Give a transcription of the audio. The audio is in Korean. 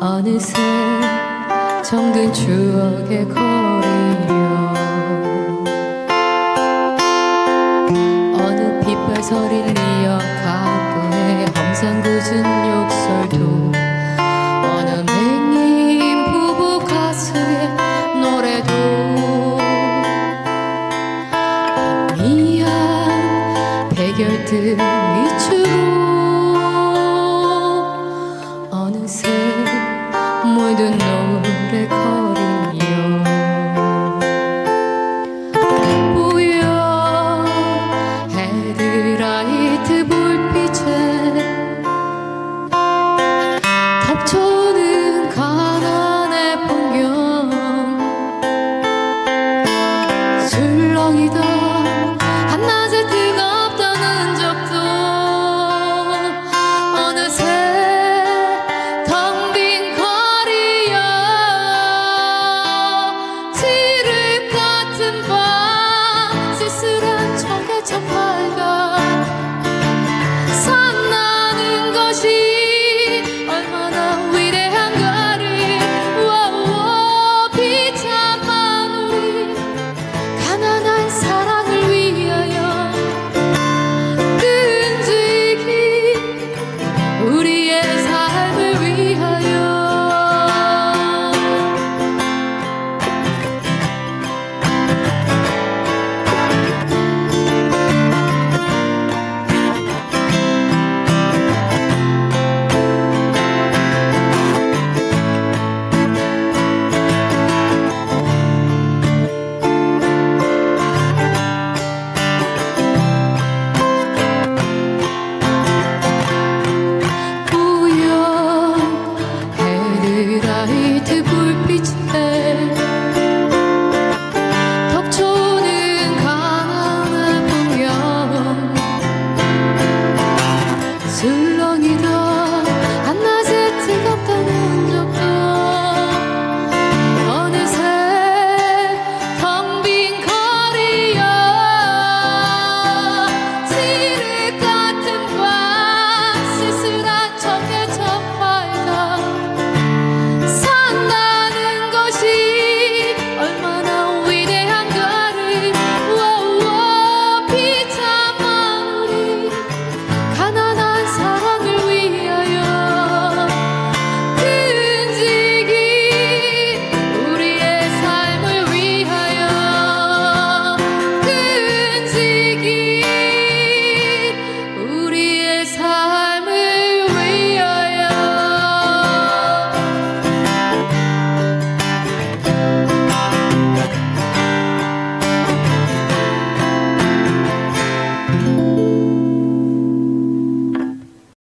어느새 정든 추억의 거리여 어느 빗발 소리를 이어가고 해 항상 굳은 욕설도 어느 맹인 부부 가수의 노래도 미안 백열등 위주로 술렁이다